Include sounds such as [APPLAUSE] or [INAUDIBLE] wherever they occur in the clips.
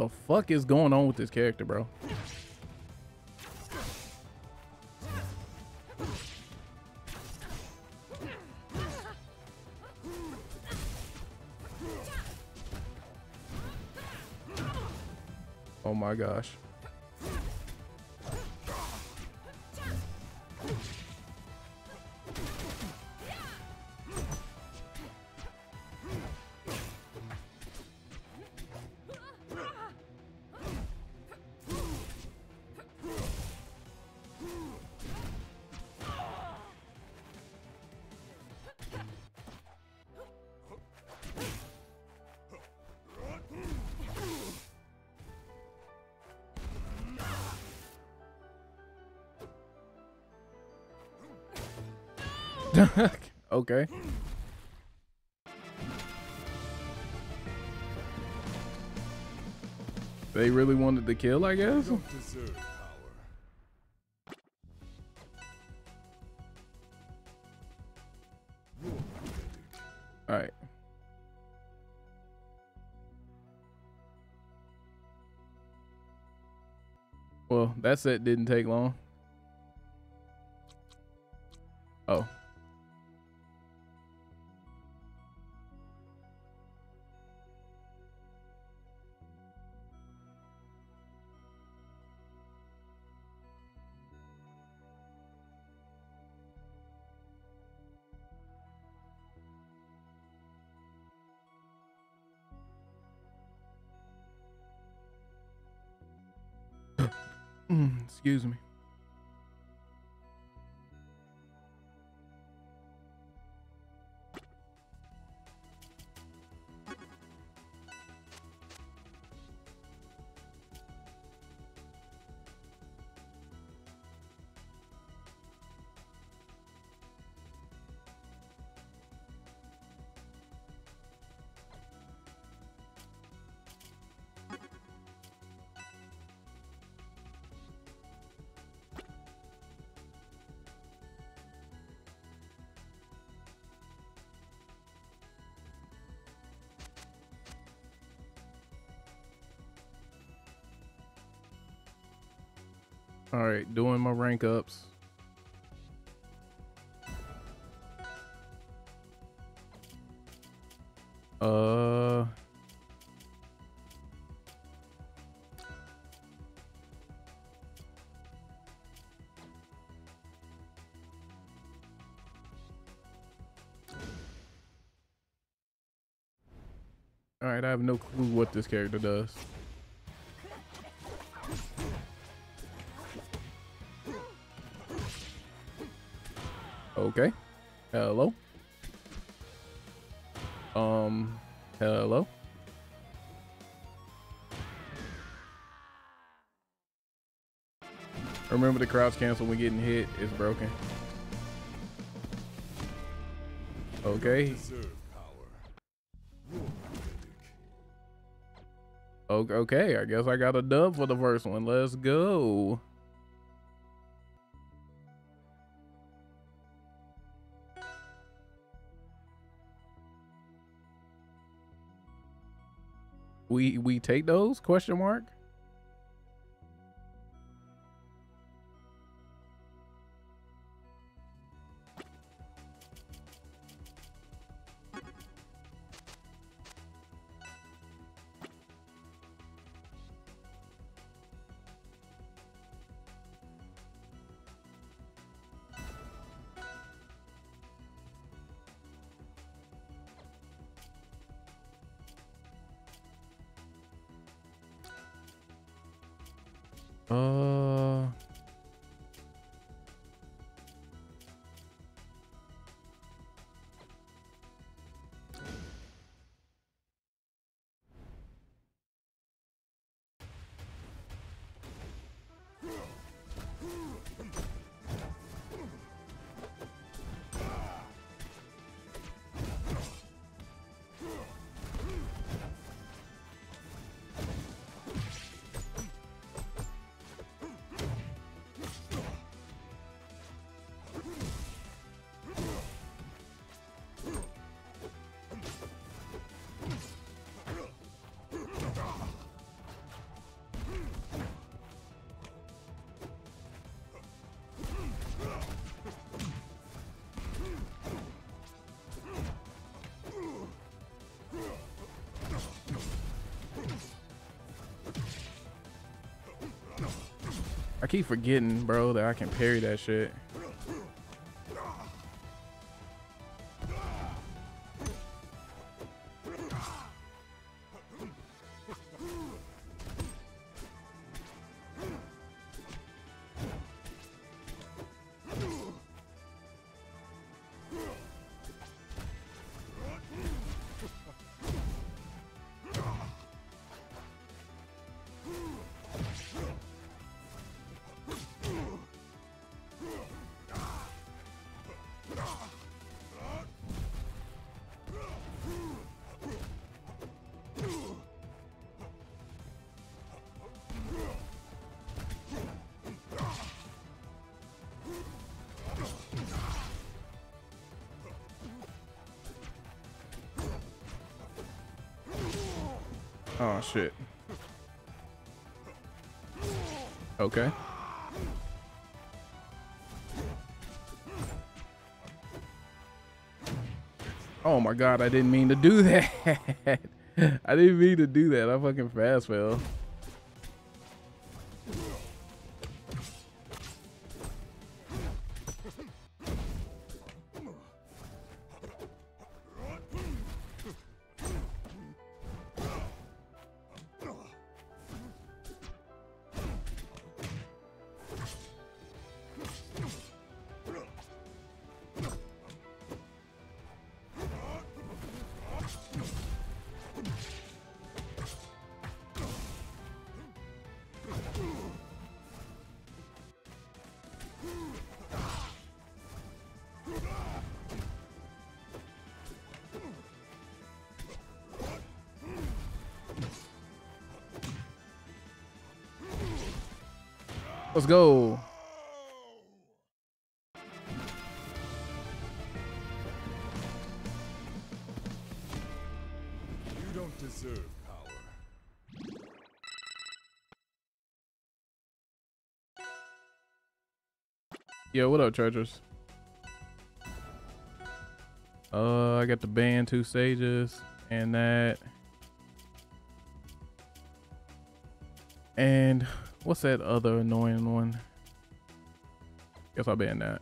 The fuck is going on with this character, bro? Oh my gosh. [LAUGHS] okay. They really wanted to kill, I guess. Don't deserve power. You're pathetic. All right. Well, that set didn't take long. Mm, excuse me. All right, doing my rank ups. Uh All right, I have no clue what this character does. Okay. Hello. Um, hello. Remember the crouch cancel when getting hit is broken. Okay. Okay, I guess I got a dub for the first one. Let's go. We we take those? Question mark. Uh. I keep forgetting, bro, that I can parry that shit. Oh shit. Okay. Oh my god, I didn't mean to do [LAUGHS] that. I didn't mean to do that. I fucking fast fell. Let's go. You don't deserve power. Yo, what up, Chargers? Uh, I got the band two sages and that. And what's that other annoying one? Guess I'll ban that.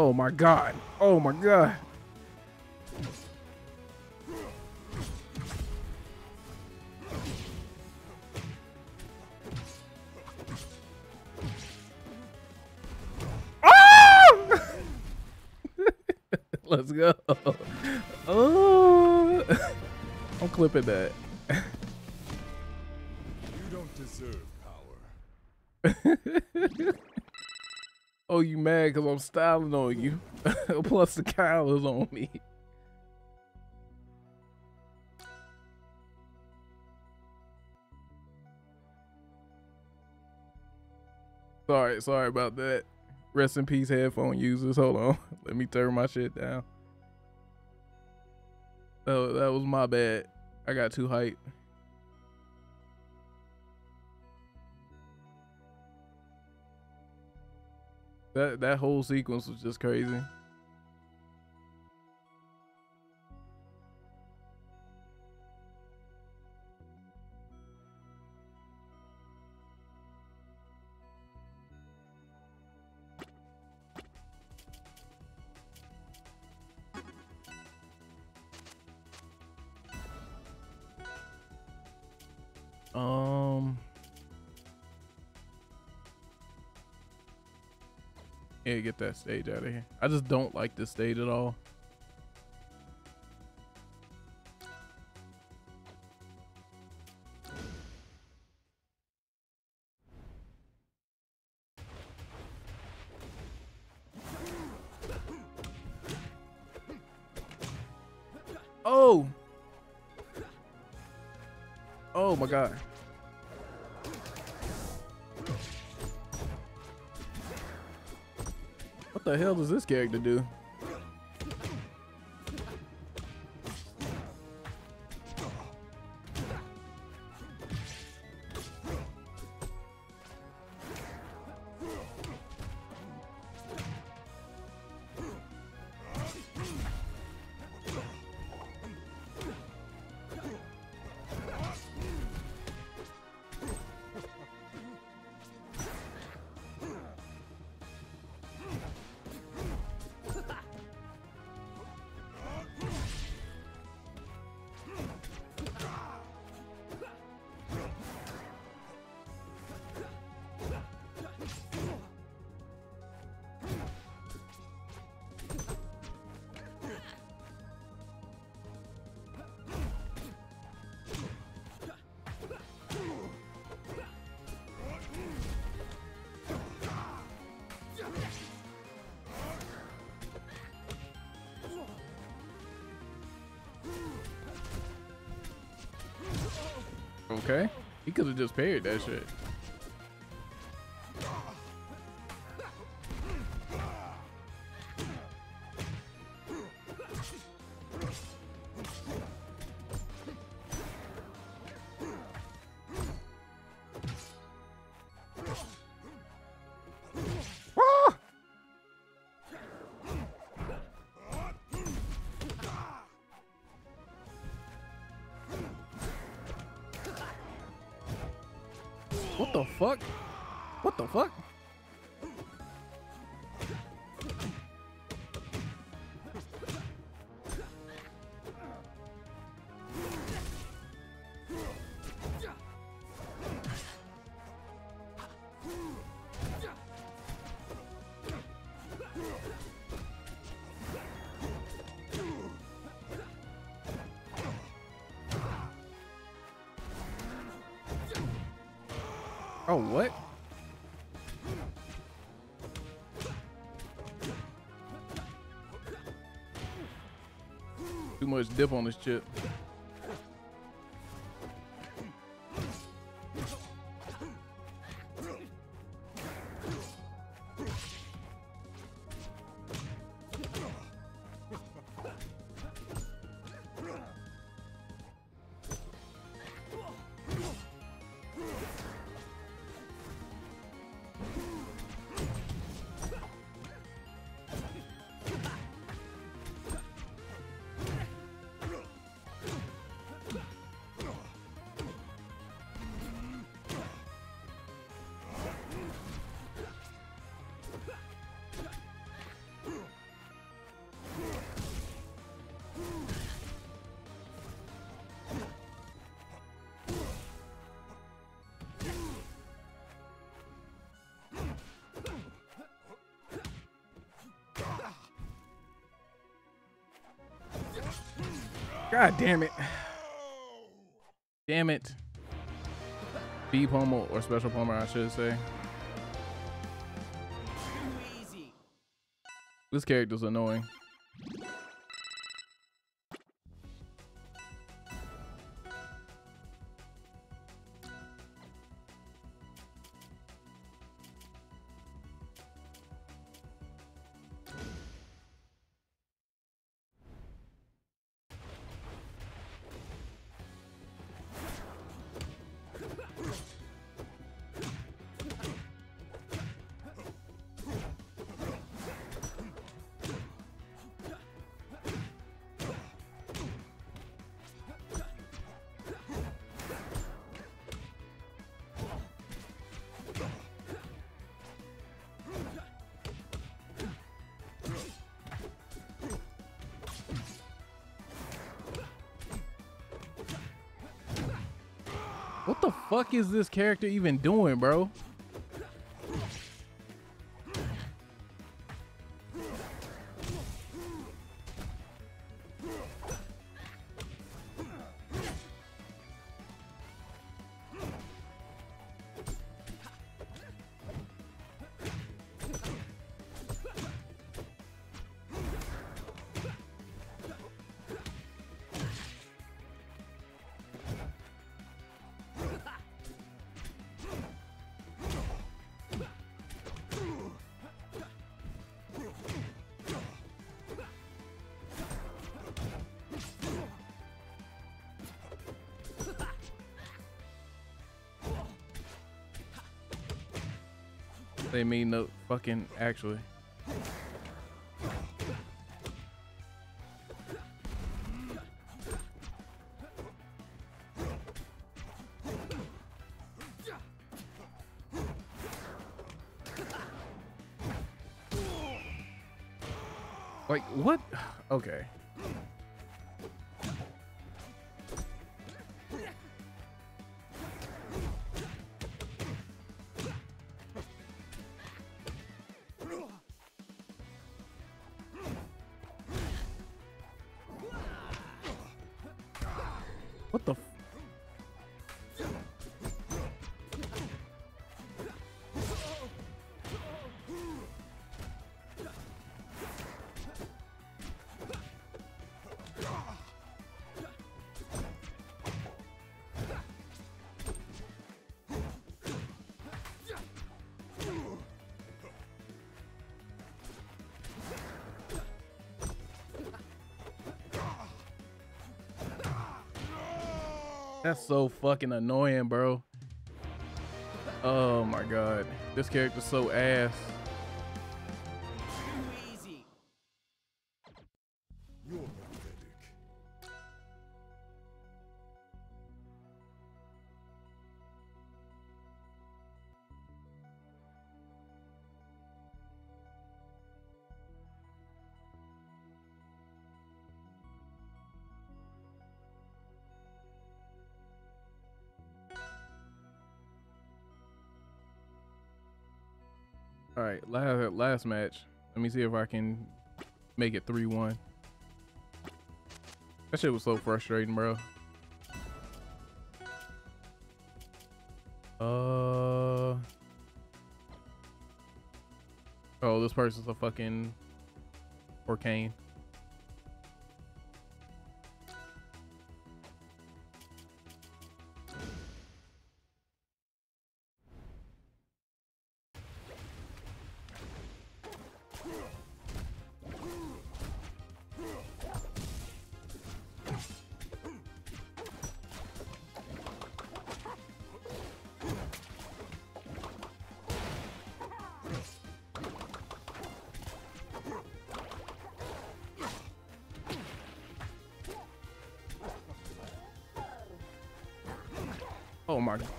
Oh my god. Oh my god. Ah! [LAUGHS] Let's go. [LAUGHS] Oh, [LAUGHS] I'm clipping that. You mad because I'm styling on you? [LAUGHS] Plus the cowl is on me. Sorry, sorry about that. Rest in peace, headphone users. Hold on. [LAUGHS] Let me turn my shit down. Oh, that was my bad. I got too hyped. That that whole sequence was just crazy. Yeah, get that stage out of here. I just don't like this stage at all. Oh! Oh my god. The hell does this character do? Okay. He could have just parried that shit. Oh, what? Too much dip on this chip. God damn it. Damn it. B pummel or special pummel, I should say. This character's annoying. Fuck is this character even doing, bro? They mean no fucking actually. Like what? [SIGHS] Okay. That's so fucking annoying, bro. Oh my god. This character's so ass. Last match. Let me see if I can make it 3-1. That shit was so frustrating, bro. Uh Oh, this person's a fucking Orcane.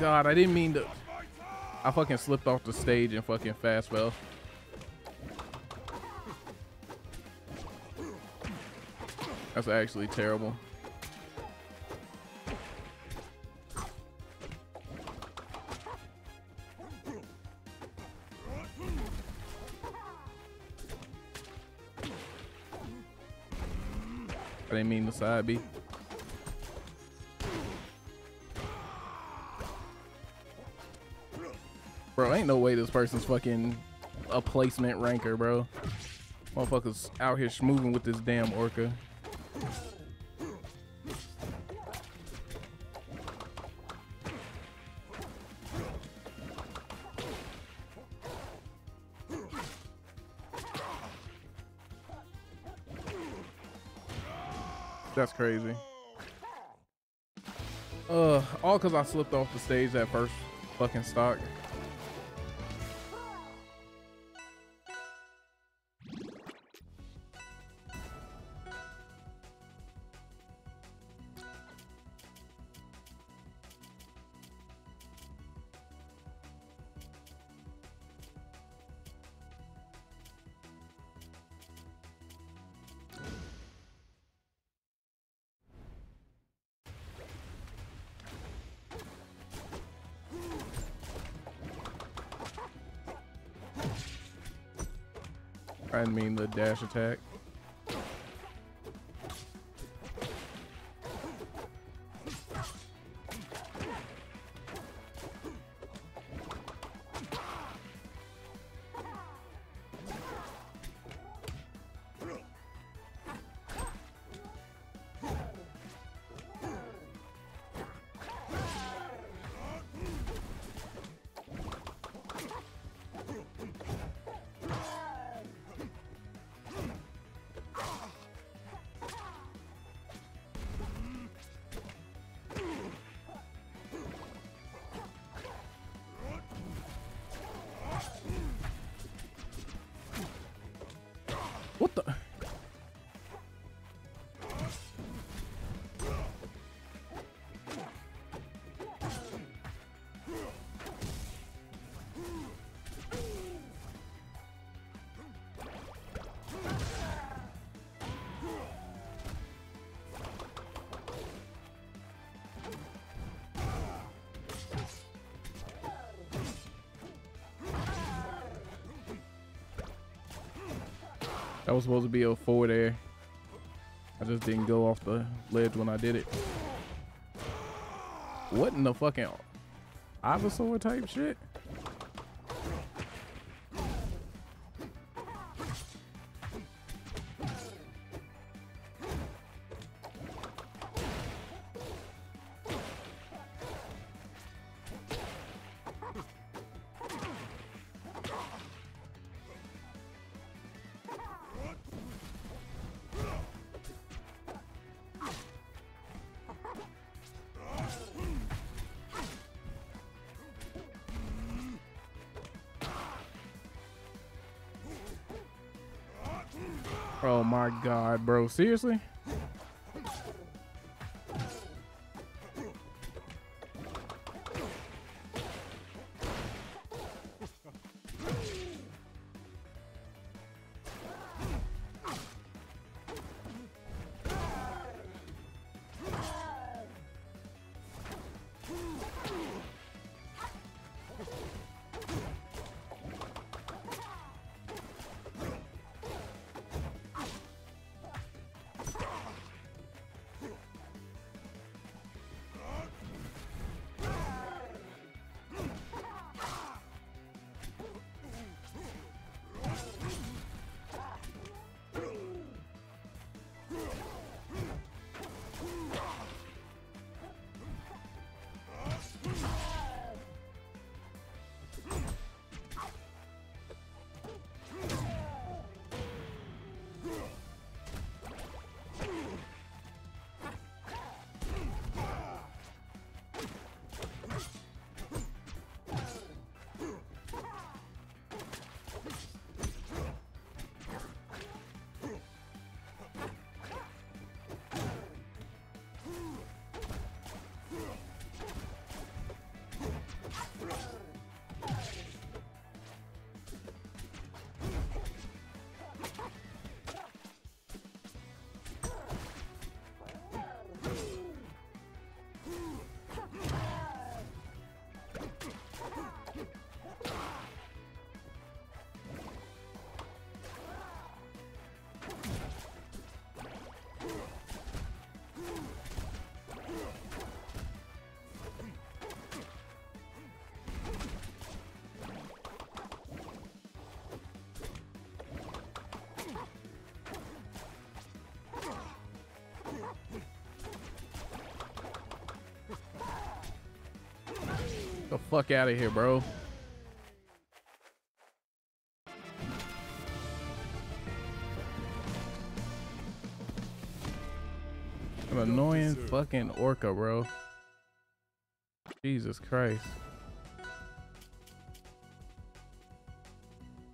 God, I didn't mean to. I fucking slipped off the stage and fucking fast fell. That's actually terrible. I didn't mean the side B. no way this person's fucking a placement ranker, bro. Motherfuckers out here schmoving with this damn orca. That's crazy. Uh, all because I slipped off the stage that first fucking stock. I mean the dash attack. That was supposed to be a forward air. I just didn't go off the ledge when I did it. What in the fucking Ivysaur type shit? God, bro. Seriously? The fuck out of here, bro. An annoying fucking orca, bro. Jesus Christ.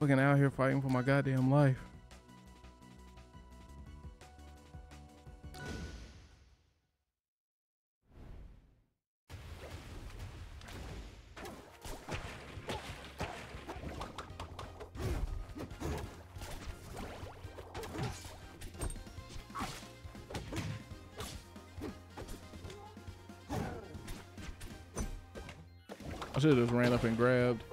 Fucking out here fighting for my goddamn life. Should have just ran up and grabbed.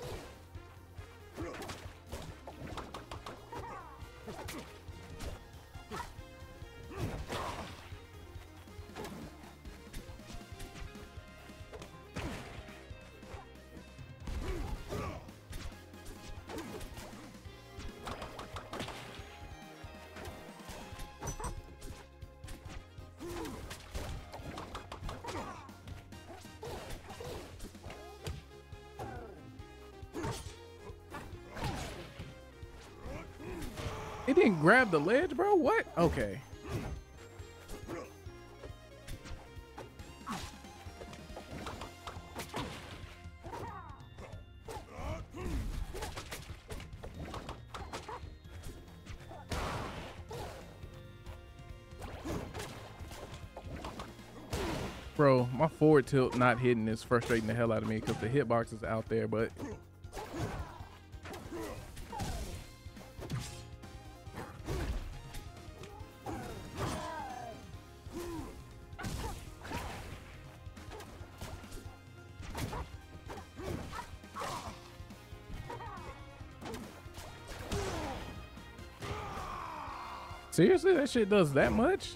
It didn't grab the ledge, bro. What? Okay. Bro, my forward tilt not hitting is frustrating the hell out of me because the hitbox is out there, but shit does that much?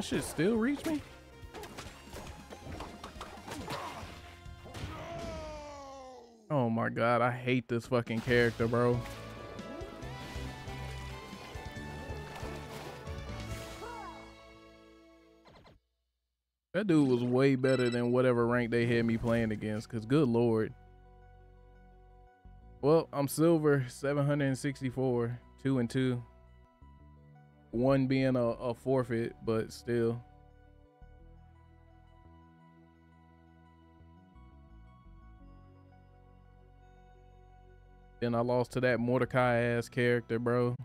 That should still reach me? Oh my god, I hate this fucking character, bro. That dude was way better than whatever rank they had me playing against, cause good lord. Well, I'm silver 764, two and two. One being a, a forfeit, but still. Then I lost to that Mordecai ass character, bro.